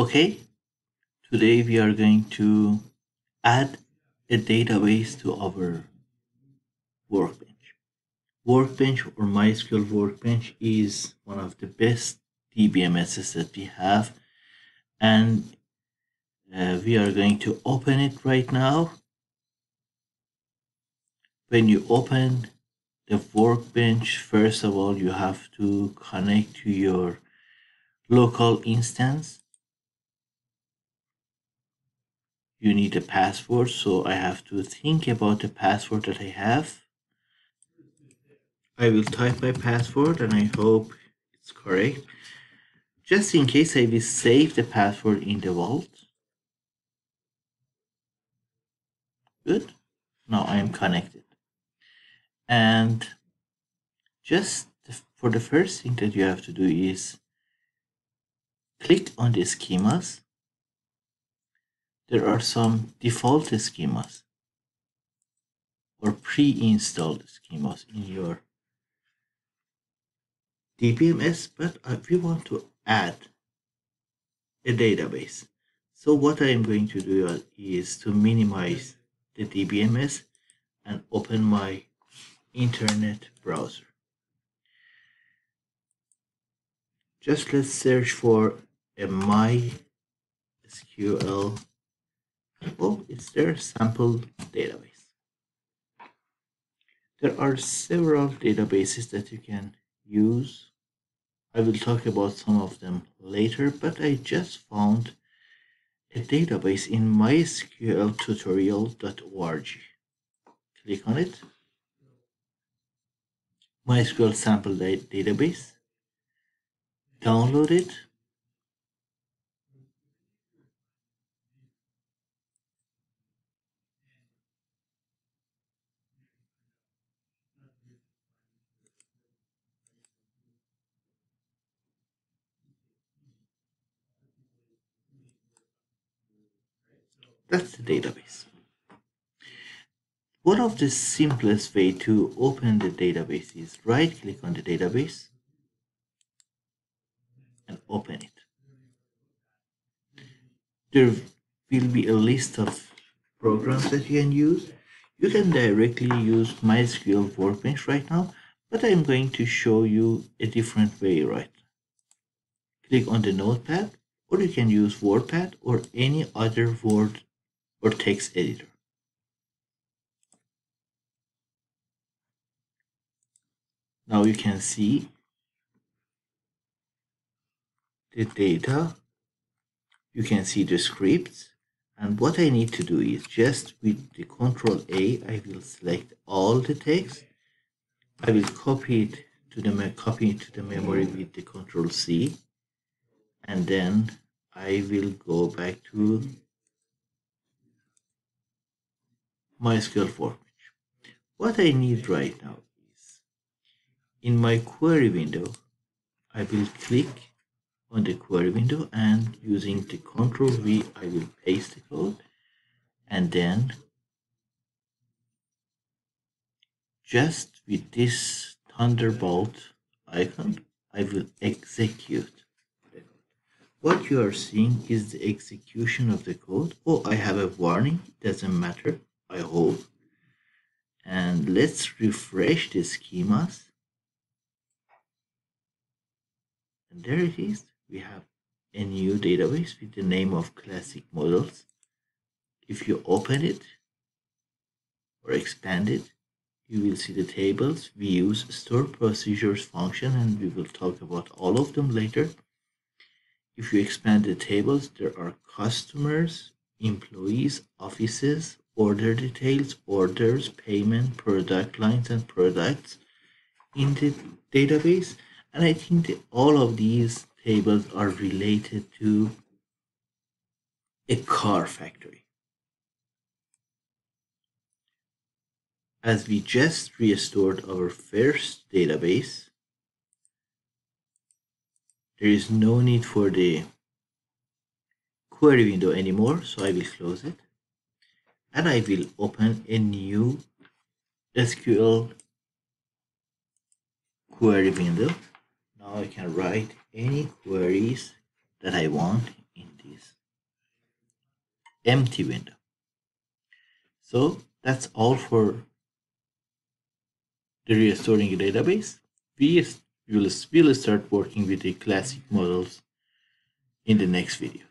Okay, today we are going to add a database to our workbench. Workbench or MySQL Workbench is one of the best DBMSs that we have and uh, we are going to open it right now. When you open the workbench, first of all, you have to connect to your local instance. You need a password, so I have to think about the password that I have. I will type my password and I hope it's correct. Just in case I will save the password in the vault. Good. Now I am connected. And just for the first thing that you have to do is click on the schemas. There are some default schemas or pre-installed schemas in your DBMS, but we want to add a database. So what I am going to do uh, is to minimize the DBMS and open my internet browser. Just let's search for a MySQL. Oh, it's their sample database. There are several databases that you can use I will talk about some of them later, but I just found a database in mysqltutorial.org. Click on it. MySQL sample database. Download it. That's the database. One of the simplest way to open the database is right click on the database and open it. There will be a list of programs that you can use. You can directly use MySQL Workbench right now, but I'm going to show you a different way right. Click on the notepad or you can use WordPad or any other word or text editor. Now you can see the data, you can see the scripts, and what I need to do is just with the control A, I will select all the text. I will copy it to the copy it to the memory with the control C, and then I will go back to MySQL workbench. What I need right now is in my query window, I will click on the query window and using the control V, I will paste the code and then just with this Thunderbolt icon, I will execute. What you are seeing is the execution of the code. Oh, I have a warning, doesn't matter. I hope. And let's refresh the schemas. And there it is. We have a new database with the name of classic models. If you open it or expand it, you will see the tables. views, store procedures function and we will talk about all of them later. If you expand the tables, there are customers, employees, offices, order details, orders, payment, product lines, and products in the database. And I think that all of these tables are related to a car factory. As we just restored our first database, there is no need for the query window anymore, so I will close it and I will open a new SQL query window. Now I can write any queries that I want in this empty window. So that's all for the restoring database. We will, start working with the classic models in the next video.